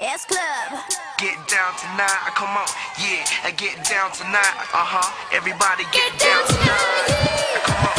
S Club. Get down tonight, come on, yeah, I get down tonight, uh huh. Everybody get, down tonight, come on.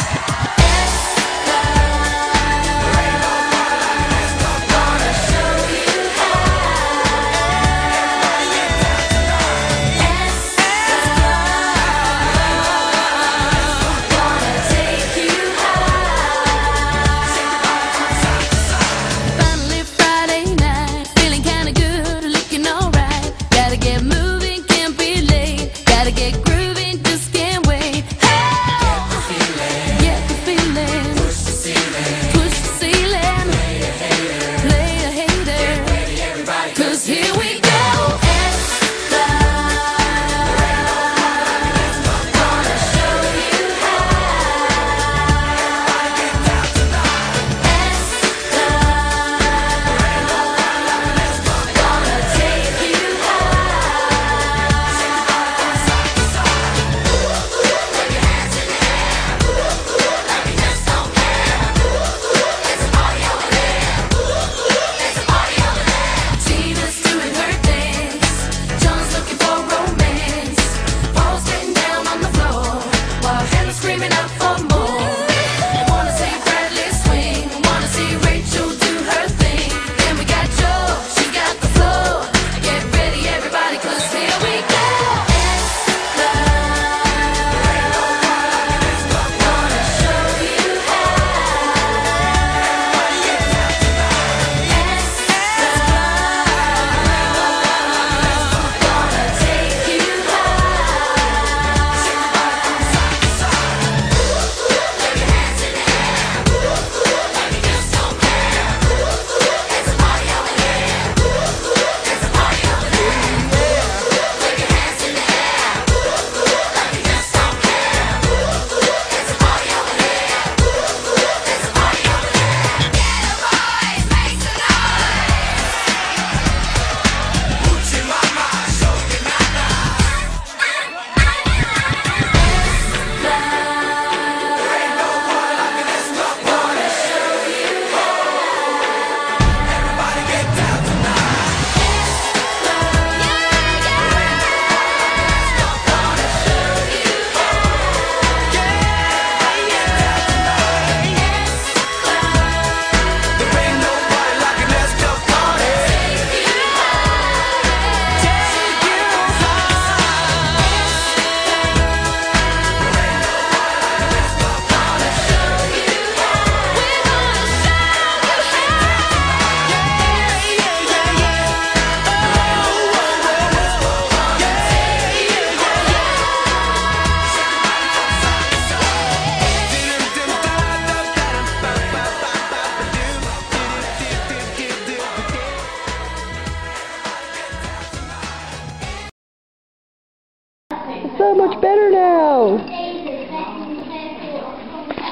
So much better now.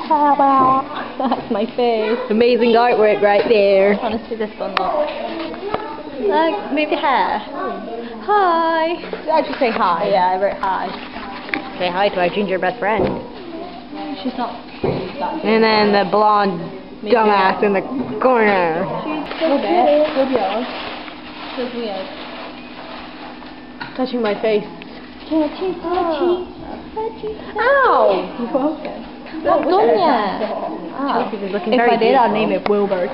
Wow, That's my face. Amazing artwork right there. I want to see this one look. Like, move your hair. Hi. I should say hi. Yeah, I wrote hi. Say hi to our ginger best friend. She's not And then the blonde dumbass in the corner. She's good. Good yours. She's weird. Touching my face. Touchy, touchy. Ow! You're welcome. Done yet. Chelsea's looking If I did, I'd name it Wilbur.